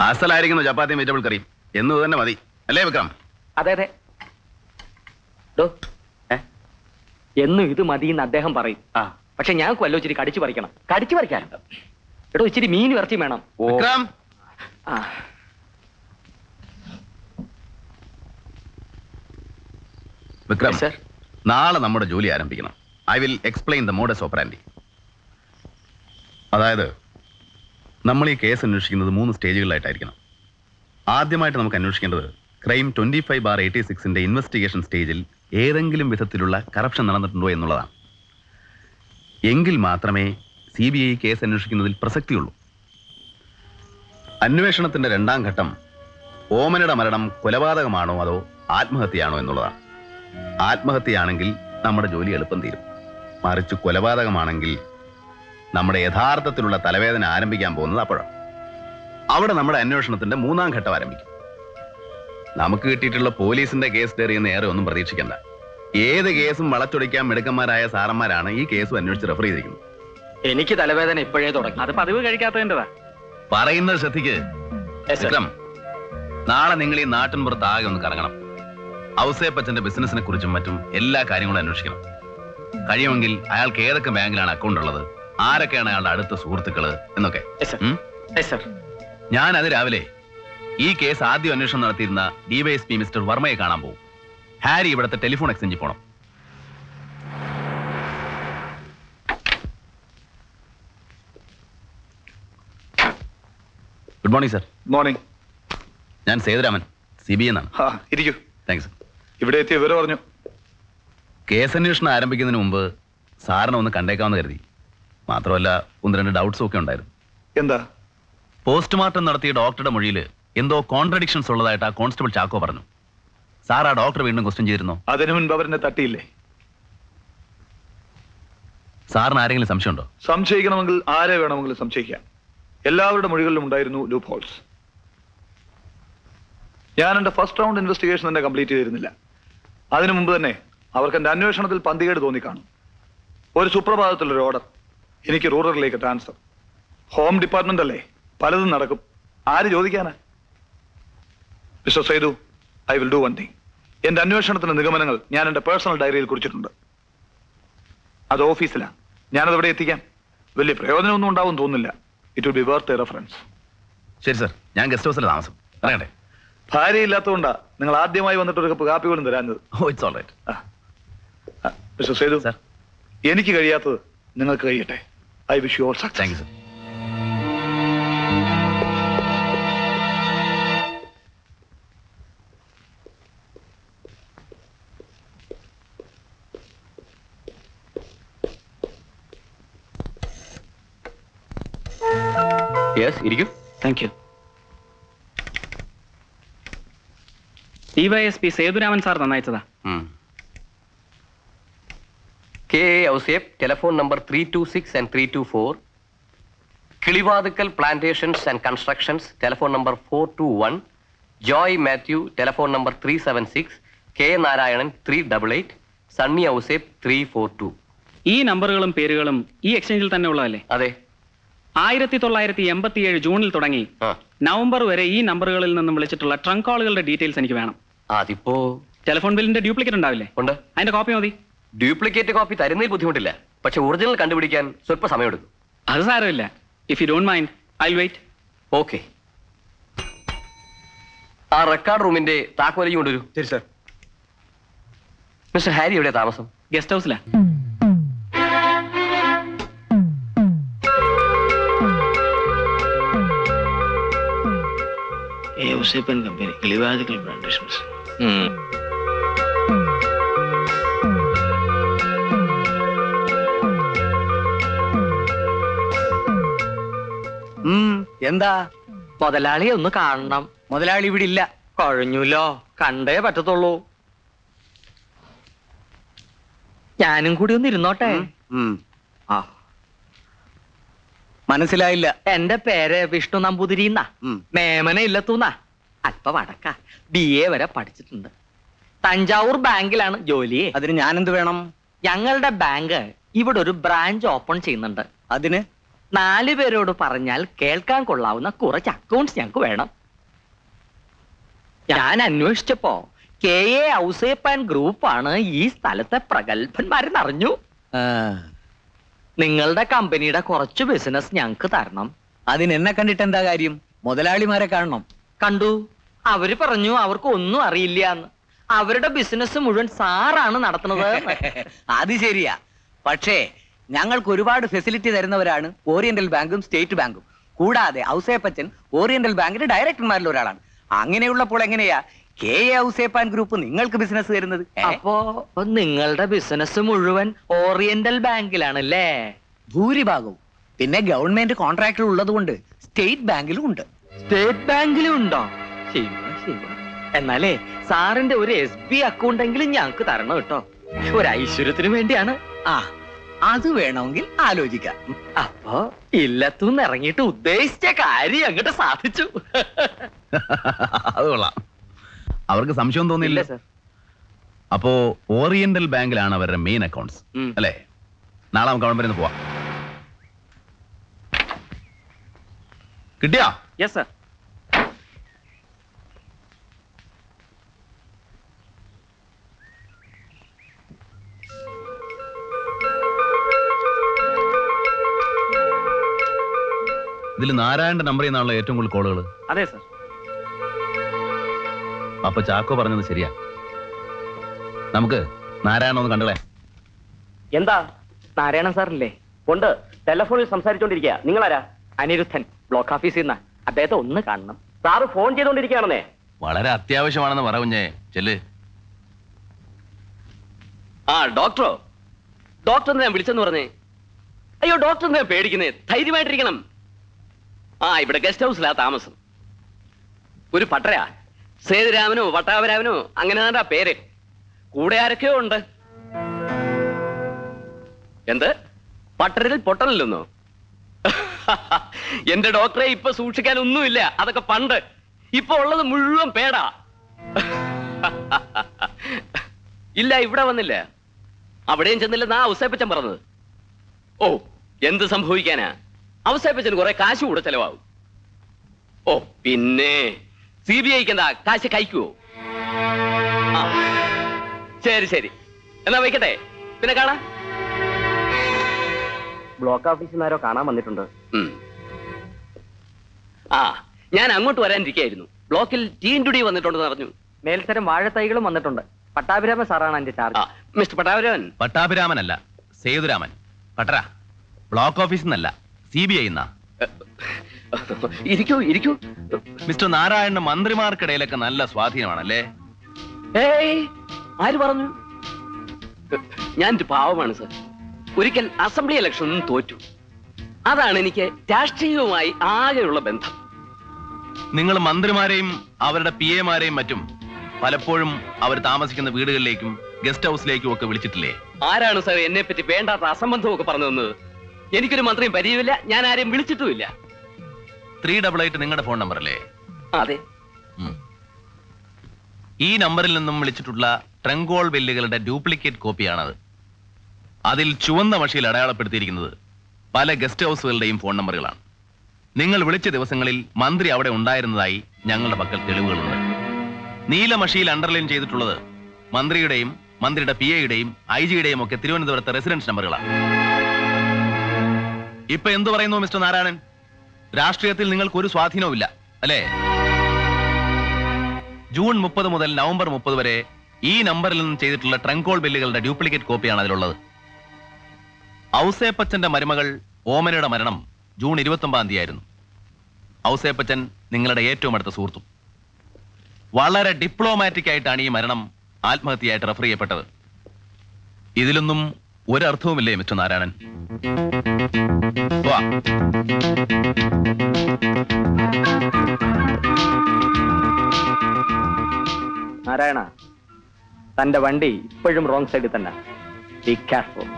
അസലായിരിക്കുന്നു ചപ്പാത്തിയും വെജിറ്റബിൾ കറിയും. എന്ന് തന്നെ മതി. അല്ലേ വിക്രം? അതെ അതെ. ഡോ എന്നും ഇത് മതി എന്ന് അദ്ദേഹം പറയും. ആ. പക്ഷെ ഞാൻ കൊല്ലോ ഇച്ചിരി കടിച്ചു പറിക്കണം. കടിച്ചു പറിക്കാൻ. എടോ ഇച്ചിരി മീൻ ഇറച്ചി വേണം. വിക്രം? ആ. Vikram Yes, sir. നാളെ നമ്മുടെ ജോലി ആരംഭിക്കണം. I will explain the modus operandi അതായത് നമ്മൾ ഈ കേസ് അന്വേഷിക്കുന്നത് മൂന്ന് സ്റ്റേജുകളിലായിട്ടായിരിക്കണം. ആദ്യമായിട്ട് നമുക്ക് അന്വേഷിക്കേണ്ടത് crime twenty five bar eighty സിക്സിന്റെ investigation സ്റ്റേജിൽ ഏതെങ്കിലും വിധത്തിലുള്ള കറപ്ഷൻ നടന്നിട്ടുണ്ടോ എന്നുള്ളതാണ്. എങ്കിൽ മാത്രമേ സി ബി ഐ കേസ് അന്വേഷിക്കുന്നതിൽ പ്രസക്തിയുള്ളൂ. അന്വേഷണത്തിന്റെ രണ്ടാം ഘട്ടം ഓമനയുടെ മരണം കൊലപാതകമാണോ അതോ ആത്മഹത്യയാണോ എന്നുള്ളതാണ്. ആത്മഹത്യയാണെങ്കിൽ നമ്മുടെ ജോലി എളുപ്പം തീരും. മറിച്ച് കൊലപാതകമാണെങ്കിൽ നമ്മുടെ യഥാർത്ഥത്തിലുള്ള തലവേദന ആരംഭിക്കാൻ പോകുന്നത് അപ്പോഴാണ്. അവിടെ നമ്മുടെ അന്വേഷണത്തിന്റെ മൂന്നാം ഘട്ടം ആരംഭിക്കും. നമുക്ക് കിട്ടിയിട്ടുള്ള പോലീസിന്റെ കേസ് തെറിയുന്ന ഏറെ ഒന്നും പ്രതീക്ഷിക്കണ്ട. ഏത് കേസും വളച്ചൊടിക്കാൻ മിടുക്കന്മാരായ സാറന്മാരാണ് ഈ കേസ് അന്വേഷിച്ച് റെഫർ ചെയ്തിരിക്കുന്നത്. എനിക്ക് തലവേദന ഇപ്പോഴേ തുടങ്ങി. അത് പതിവ് കഴിക്കാത്തതിന്റെതാ. പറയുന്നത് ശ്രദ്ധിക്ക്. നാളെ നിങ്ങൾ ഈ നാട്ടിൻ പുറത്ത് ആകെ ഒന്ന് കറങ്ങണം. ഔസേപ്പച്ചന്റെ ബിസിനസിനെ കുറിച്ചും മറ്റും എല്ലാ കാര്യങ്ങളും അന്വേഷിക്കണം. കഴിയുമെങ്കിൽ അയാൾക്ക് ഏതൊക്കെ ബാങ്കിലാണ് അക്കൗണ്ട് ഉള്ളത്? ആരൊക്കെയാണ് അയാളുടെ അടുത്ത സുഹൃത്തുക്കൾ എന്നൊക്കെ. ഞാൻ അത് രാവിലെ ഈ കേസ് ആദ്യം അന്വേഷണം നടത്തിയിരുന്ന ഡിവൈഎസ്പി മിസ്റ്റർ വർമ്മയെ കാണാൻ പോകും. ഹാരി ഇവിടുത്തെ ടെലിഫോൺ എക്സ്ചേഞ്ചിൽ പോണം. ഗുഡ് മോർണിംഗ് സർ മോർണിംഗ് ഞാൻ സേതുരാമൻ സി ബി എന്നാണ് ആ ഇരിക്കൂ. താങ്ക്സ് ഇവിടെ എത്തിയ വിവരം പറഞ്ഞു കേസന്വേഷണം ആരംഭിക്കുന്നതിന് മുമ്പ് സാറിനെ ഒന്ന് കണ്ടേക്കാമെന്ന് കരുതി. മാത്രമല്ല ഒന്ന് രണ്ട് ഡൗട്ട്സും ഒക്കെ ഉണ്ടായിരുന്നു. എന്താ? പോസ്റ്റ്മോർട്ടം നടത്തിയ ഡോക്ടറുടെ മൊഴിയിൽ എന്തോ കോൺട്രഡിക്ഷൻസ് ഉള്ളതായിട്ട് ആ കോൺസ്റ്റബിൾ ചാക്കോ പറഞ്ഞു. സാർ ആ ഡോക്ടർ വീണ്ടും ക്വസ്റ്റ്യൻ ചെയ്തിരുന്നോ? അതിനു മുൻപ് അവരെന്നെ തട്ടിയില്ലേ? സാറിന് ആരെങ്കിലും സംശയമുണ്ടോ? സംശയിക്കണമെങ്കിൽ ആരെ വേണമെങ്കിലും സംശയിക്കാം. എല്ലാവരുടെ മൊഴികളിലും ഉണ്ടായിരുന്നു ലൂപ്പ് ഹോൾസ് ഞാൻ എന്റെ ഫസ്റ്റ് റൗണ്ട് ഇൻവെസ്റ്റിഗേഷൻ തന്നെ കംപ്ലീറ്റ് ചെയ്തിരുന്നില്ല. അതിനു മുമ്പ് തന്നെ അവർക്ക് എന്റെ അന്വേഷണത്തിൽ പന്തികേട് തോന്നിക്കാണും ഒരു സുപ്രഭാതത്തിലൊരു ഓർഡർ എനിക്ക് റൂറലിലേക്ക് ട്രാൻസ്ഫർ. ഹോം ഡിപ്പാർട്ട്മെന്റ് അല്ലേ? പലതും നടക്കും. ആര് ചോദിക്കാനാ? Mister Saidu I will do one thing. എന്റെ അന്വേഷണത്തിന്റെ നിഗമനങ്ങൾ ഞാൻ എന്റെ പേഴ്സണൽ ഡയറിയിൽ കുറിച്ചിട്ടുണ്ട്. അത് ഓഫീസിലാണ് ഞാനത് ഇവിടെ എത്തിക്കാം. വലിയ പ്രയോജനമൊന്നും ഉണ്ടാവും തോന്നുന്നില്ല. It will be worth a reference ശരി സർ ഞാൻ ഗസ്റ്റ് ഹൗസിൽ താമസം. അറിയട്ടെ ഭാര്യ ഇല്ലാത്തതുകൊണ്ടാ നിങ്ങൾ ആദ്യമായി വന്നിട്ട് ഒരു കപ്പ് കാപ്പി പോലും തരാഞ്ഞത്. മിസ്റ്റർ സേതു എനിക്ക് കഴിയാത്തത് നിങ്ങൾക്ക് കഴിയട്ടെ. I wish you all success thank you sir yes ഇരിക്കും thank you DYSP Sethuraman sir നന്നയച്ചതാ telephone telephone number three two six and three two four Kilivathukkal plantations and constructions telephone number four two one Joy Mathew telephone number three seven six K Narayanan three double eight Sunny Ouseph three four two ഈ നമ്പറുകളും പേരുകളും ഈ എക്സ്ചേഞ്ചിൽ തന്നെ ഉള്ളതല്ലേ? അതെ. ആയിരത്തി തൊള്ളായിരത്തി എൺപത്തിയേഴ് ജൂണിൽ തുടങ്ങി നവംബർ വരെ ഈ നമ്പറുകളിൽ നിന്നും വിളിച്ചിട്ടുള്ള ട്രങ്ക് കോളുകളുടെ ഡീറ്റെയിൽസ് എനിക്ക് വേണം. അതിപ്പോ ടെലിഫോൺ ബില്ലിന്റെ ഡ്യൂപ്ലിക്കേറ്റ് ഉണ്ടാവില്ലേ? ഉണ്ട്. അതിന്റെ കോപ്പി മതി. ഡ്യൂപ്ലിക്കേറ്റ് കോപ്പി തരുന്നതിൽ ബുദ്ധിമുട്ടില്ല. പക്ഷെ ഒറിജിനൽ കണ്ടുപിടിക്കാൻ സ്വല്പ സമയമെടുക്കും അത് സാരമില്ല. If you don't mind I wait okay ആ റെക്കോർഡ് റൂമിന്റെ താക്കോലേക്ക് കൊണ്ടുവരൂ. ശരി സർ മിസ്റ്റർ ഹാരി എവിടെ താമസം? ഗസ്റ്റ് ഹൗസിലാ ഉസേപ്പൻ കമ്പനി കിളിവാതിക്കൽ പ്ലാന്റേഷൻസ് എന്താ? മുതലാളിയെ ഒന്ന് കാണണം. മുതലാളി ഇവിടെ ഇല്ല. കഴിഞ്ഞല്ലോ. കണ്ടേ പറ്റത്തുള്ളൂ. ഞാനും കൂടി ഒന്ന് ഇരുന്നോട്ടെ. ആ. മനസ്സിലായില്ല. എന്റെ പേര് വിഷ്ണു നമ്പൂതിരിന്നാ. മേമന ഇല്ലത്തൂന്നാ. അല്പ വടക്ക. ബി എ വരെ പഠിച്ചിട്ടുണ്ട്. തഞ്ചാവൂർ ബാങ്കിലാണ് ജോലി അതിന് ഞാൻ എന്ത് വേണം? ഞങ്ങളുടെ ബാങ്ക് ഇവിടെ ഒരു ബ്രാഞ്ച് ഓപ്പൺ ചെയ്യുന്നുണ്ട്. അതിന്? നാല് പേരോട് പറഞ്ഞാൽ കേൾക്കാൻ കൊള്ളാവുന്ന കുറച്ച് അക്കൗണ്ട്സ് ഞങ്ങൾക്ക് വേണം. ഞാൻ അന്വേഷിച്ചപ്പോ കെ എ ഔസേപ്പാൻ ഗ്രൂപ്പാണ് ഈ സ്ഥലത്തെ പ്രഗത്ഭന്മാരെന്നറിഞ്ഞു നിങ്ങളുടെ കമ്പനിയുടെ കുറച്ച് ബിസിനസ് ഞങ്ങൾക്ക് തരണം. അതിനെന്നെ കണ്ടിട്ട് എന്താ കാര്യം? മുതലാളിമാരെ കാണണം. കണ്ടു. അവർ പറഞ്ഞു അവർക്ക് ഒന്നും അറിയില്ല എന്ന് അവരുടെ ബിസിനസ് മുഴുവൻ സാറാണ് നടത്തുന്നത് അത് ശരിയാ. പക്ഷേ ഞങ്ങൾക്ക് ഒരുപാട് ഫെസിലിറ്റി തരുന്നവരാണ് ഓറിയന്റൽ ബാങ്കും സ്റ്റേറ്റ് ബാങ്കും കൂടാതെ ഔസേപ്പച്ചൻ ഓറിയന്റൽ ബാങ്കിന്റെ ഡയറക്ടർമാരിൽ ഒരാളാണ് അങ്ങനെയുള്ളപ്പോൾ എങ്ങനെയാ? കെ. എ. ഔസേപ്പാൻ ഗ്രൂപ്പ് നിങ്ങൾക്ക് ബിസിനസ് തരുന്നത്? അപ്പോ നിങ്ങളുടെ ബിസിനസ് മുഴുവൻ ഓറിയന്റൽ ബാങ്കിലാണല്ലേ ഭൂരിഭാഗവും. പിന്നെ ഗവൺമെന്റ് കോൺട്രാക്ടർ ഉള്ളതുകൊണ്ട് സ്റ്റേറ്റ് ബാങ്കിലും ഉണ്ട്. സ്റ്റേറ്റ് ബാങ്കിലും ഉണ്ടോ? ശരി ശിവ എന്നാലേ സാറിന്റെ ഒരു എസ് ബി അക്കൗണ്ട് എങ്കിലും ഞങ്ങൾക്ക് തരണം കേട്ടോ. ഒരു ഐശ്വര്യത്തിന് വേണ്ടിയാണ്. ആ അത് വേണമെങ്കിൽ ആലോചിക്കാം. അപ്പോ ഇല്ലത്തുനിന്ന് ഇറങ്ങിയിട്ട് ഉദ്ദേശിച്ച കാര്യം അങ്ങോട്ട് സാധിച്ചു. അത് കൊള്ളാം. അവർക്ക് സംശയം തോന്നില്ല സർ. അപ്പോ ഓറിയന്റൽ ബാങ്കിലാണ് അവരുടെ മെയിൻ അക്കൗണ്ട്സ് അല്ലെ? നാളെ നമുക്ക് അവിടെ പോവാം. കിട്ടിയാ? യെസ് സർ ഇതിൽ നാരായണന്റെ നമ്പറിൽ നിന്നാണല്ലോ ഏറ്റവും കൂടുതൽ കോളുകൾ അതെ സർ അപ്പൊ ചാക്കോ പറഞ്ഞത് ശരിയാ. നമുക്ക് നാരായണ ഒന്ന് കണ്ടളേ. എന്താ? നാരായണൻ സാറില്ലേ? ഉണ്ട്. ടെലഫോണിൽ സംസാരിച്ചോണ്ടിരിക്കുക നിങ്ങളാരാ? അനിരുദ്ധൻ. ബ്ലോക്ക് ഓഫീസിൽ നിന്ന്. അദ്ദേഹത്തെ ഒന്ന് കാണണം. സാറ് ഫോൺ ചെയ്തോണ്ടിരിക്കുകയാണെന്നേ വളരെ അത്യാവശ്യമാണെന്ന് പറ കുഞ്ഞേ. ചെല്ല്. ആ ഡോക്ടറോ ഡോക്ടർ ഞാൻ വിളിച്ചെന്ന് പറഞ്ഞേ. അയ്യോ ഡോക്ടർ ഞാൻ പേടിക്കുന്നേ. ധൈര്യമായിട്ടിരിക്കണം. ആ ഇവിടെ ഗസ്റ്റ് ഹൗസിലാ താമസം. ഒരു പട്ടരാ സേതുരാമനോ വട്ടാപരാമനോ അങ്ങനെ തന്നെ പേര്. കൂടെ ആരൊക്കെയോ ഉണ്ട്. എന്ത്? പട്ടരിൽ പൊട്ടനില്ലെന്നോ എന്റെ ഡോക്ടറെ ഇപ്പൊ സൂക്ഷിക്കാൻ ഒന്നുമില്ല. അതൊക്കെ പണ്ട്. ഇപ്പൊ ഉള്ളത് മുഴുവൻ പേടാ. ഇല്ല ഇവിടെ വന്നില്ല. അവിടെയും ചെന്നില്ലെന്നാ ഉസേപ്പച്ചൻ പറഞ്ഞത്. ഓ എന്ത് സംഭവിക്കാനാ? ഔസേപ്പച്ചന് കുറെ കാശ് കൂടെ ചെലവാകും. ഓ പിന്നെ സി ബി ഐക്ക് എന്താ കാശ് കഴിക്കുവോ? ശരി ശരി. എന്നാ വയ്ക്കട്ടെ? പിന്നെ കാണാ. ബ്ലോക്ക് ഓഫീസിൽ നിന്നാരോ കാണാൻ വന്നിട്ടുണ്ട്. ആ ഞാൻ അങ്ങോട്ട് വരാനിരിക്കായിരുന്നു ബ്ലോക്കിൽ ടീൻ ടുഡി വന്നിട്ടുണ്ടെന്ന് പറഞ്ഞു മേൽത്തരം വാഴത്തൈകളും വന്നിട്ടുണ്ട്. പട്ടാഭിരാമൻ സാറാണ് എന്റെ ചാർജ് മിസ്റ്റർ പട്ടാഭിരാമൻ. പട്ടാഭിരാമൻ അല്ല സേതുരാമൻ. പട്ടറ ബ്ലോക്ക് ഓഫീസിൽ നിന്നല്ല സി ബി ഐ ഇരിക്കൂ ഇരിക്കൂ. മിസ്റ്റർ നാരായണന് മന്ത്രിമാർക്കിടയിലൊക്കെ നല്ല സ്വാധീനമാണല്ലേ? ഏയ് ആര് പറഞ്ഞു? ഞാൻ ഒരു പാവമാണ് സർ. ഒരിക്കൽ അസംബ്ലി ഇലക്ഷനിൽ തോറ്റു. അതാണ് എനിക്ക് രാഷ്ട്രീയവുമായി ആകെയുള്ള ബന്ധം. നിങ്ങൾ മന്ത്രിമാരെയും അവരുടെ പി എമാരെയും മറ്റും പലപ്പോഴും അവർ താമസിക്കുന്ന വീടുകളിലേക്കും ഗസ്റ്റ് ഹൗസിലേക്കും ഒക്കെ വിളിച്ചിട്ടില്ലേ? ആരാണ് സർ എന്നെ പറ്റി വേണ്ടാത്ത അസംബന്ധമൊക്കെ പറഞ്ഞു തന്നത്? എനിക്കൊരു മന്ത്രിയും പരിചയമില്ല ഞാൻ ആരെയും വിളിച്ചിട്ടുമില്ല. ത്രീ ഡബിൾ എയ്റ്റ് നിങ്ങളുടെ ഫോൺ നമ്പർ അല്ലേ അതെ. ഈ നമ്പറിൽ നിന്നും വിളിച്ചിട്ടുള്ള ട്രങ്കോൾ ബില്ലുകളുടെ ഡ്യൂപ്ലിക്കേറ്റ് കോപ്പിയാണത്. അതിൽ ചുവന്ന മഷിയിൽ അടയാളപ്പെടുത്തിയിരിക്കുന്നത് പല ഗസ്റ്റ് ഹൗസുകളുടെയും ഫോൺ നമ്പറുകളാണ്. നിങ്ങൾ വിളിച്ച ദിവസങ്ങളിൽ മന്ത്രി അവിടെ ഉണ്ടായിരുന്നതായി ഞങ്ങളുടെ പക്കൽ തെളിവുകളുണ്ട്. നീല മഷിയിൽ അണ്ടർലൈൻ ചെയ്തിട്ടുള്ളത് മന്ത്രിയുടെയും മന്ത്രിയുടെ പി എയുടെയും ഐ ജിയുടെയും ഒക്കെ തിരുവനന്തപുരത്തെ റെസിഡൻസ് നമ്പറുകളാണ്. ഇപ്പൊ എന്ത് പറയുന്നു മിസ്റ്റർ നാരായണൻ? രാഷ്ട്രീയത്തിൽ നിങ്ങൾക്ക് ഒരു സ്വാധീനവുമില്ല അല്ലേ? ജൂൺ മുപ്പത് മുതൽ നവംബർ മുപ്പത് വരെ ഈ നമ്പറിൽ നിന്ന് ചെയ്തിട്ടുള്ള ട്രങ്കോൾ ബില്ലുകളുടെ ഡ്യൂപ്ലിക്കേറ്റ് കോപ്പിയാണ് അതിലുള്ളത്. ഔസേപ്പച്ചന്റെ മരുമകൾ ഓമനയുടെ മരണം ജൂൺ ഇരുപത്തി ഒമ്പതാം തീയതി ആയിരുന്നു ഔസേപ്പച്ചൻ നിങ്ങളുടെ ഏറ്റവും അടുത്ത സുഹൃത്തും. വളരെ ഡിപ്ലോമാറ്റിക് ആയിട്ടാണ് ഈ മരണം ആത്മഹത്യയായിട്ട് റെഫർ ചെയ്യപ്പെട്ടത്. ഇതിലൊന്നും ഒരർത്ഥവുമില്ലേ മിസ്റ്റർ നാരായണൻ? നാരായണ തന്റെ വണ്ടി ഇപ്പോഴും റോങ് സൈഡിൽ തന്നെ. Be careful